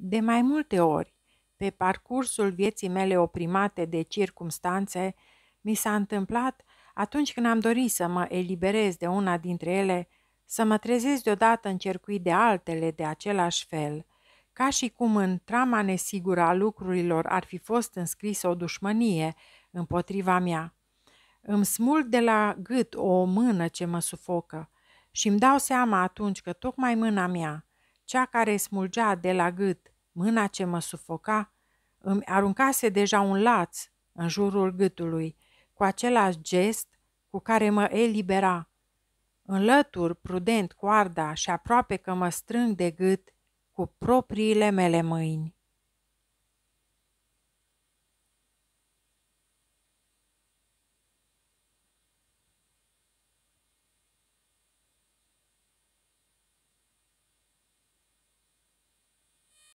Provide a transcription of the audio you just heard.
De mai multe ori, pe parcursul vieții mele oprimate de circumstanțe, mi s-a întâmplat, atunci când am dorit să mă eliberez de una dintre ele, să mă trezesc deodată încercuit de altele de același fel, ca și cum în trama nesigură a lucrurilor ar fi fost înscrisă o dușmănie împotriva mea. Îmi smulg de la gât o mână ce mă sufocă și îmi dau seama atunci că tocmai mâna mea, cea care smulgea de la gât mâna ce mă sufoca, îmi aruncase deja un laț în jurul gâtului, cu același gest cu care mă elibera. Înlătur prudent coarda și aproape că mă strâng de gât cu propriile mele mâini.